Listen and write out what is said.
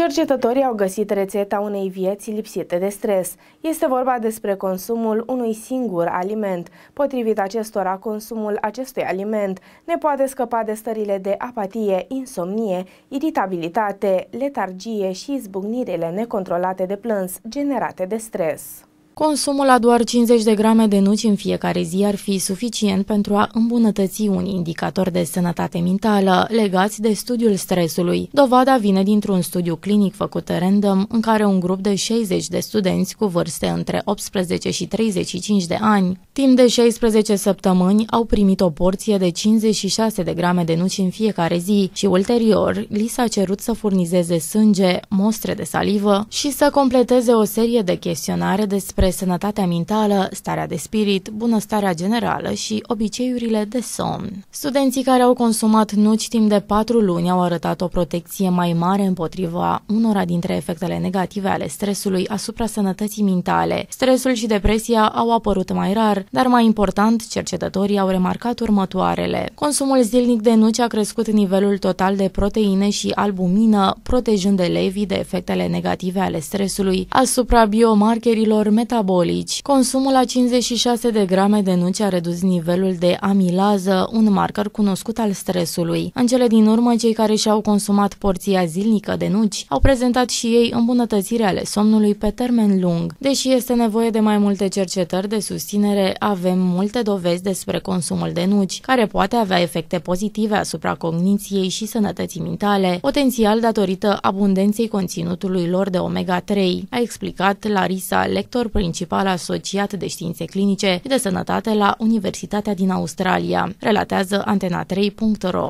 Cercetătorii au găsit rețeta unei vieți lipsite de stres. Este vorba despre consumul unui singur aliment. Potrivit acestora, consumul acestui aliment ne poate scăpa de stările de apatie, insomnie, iritabilitate, letargie și izbucnirile necontrolate de plâns generate de stres. Consumul la doar 50 de grame de nuci în fiecare zi ar fi suficient pentru a îmbunătăți un indicator de sănătate mentală legați de studiul stresului. Dovada vine dintr-un studiu clinic făcut random în care un grup de 60 de studenți cu vârste între 18 și 35 de ani, timp de 16 săptămâni, au primit o porție de 56 de grame de nuci în fiecare zi și ulterior li s-a cerut să furnizeze sânge, mostre de salivă și să completeze o serie de chestionare despre sănătatea mentală, starea de spirit, bunăstarea generală și obiceiurile de somn. Studenții care au consumat nuci timp de patru luni au arătat o protecție mai mare împotriva unora dintre efectele negative ale stresului asupra sănătății mentale. Stresul și depresia au apărut mai rar, dar mai important, cercetătorii au remarcat următoarele. Consumul zilnic de nuci a crescut nivelul total de proteine și albumină, protejând elevii de efectele negative ale stresului asupra biomarkerilor metabolici metabolici. Consumul la 56 de grame de nuci a redus nivelul de amilază, un marker cunoscut al stresului. În cele din urmă, cei care și-au consumat porția zilnică de nuci au prezentat și ei îmbunătățiri ale somnului pe termen lung. Deși este nevoie de mai multe cercetări de susținere, avem multe dovezi despre consumul de nuci, care poate avea efecte pozitive asupra cogniției și sănătății mentale, potențial datorită abundenței conținutului lor de omega-3, a explicat Larisa, lector principal asociat de științe clinice și de sănătate la Universitatea din Australia, relatează antena3.ro.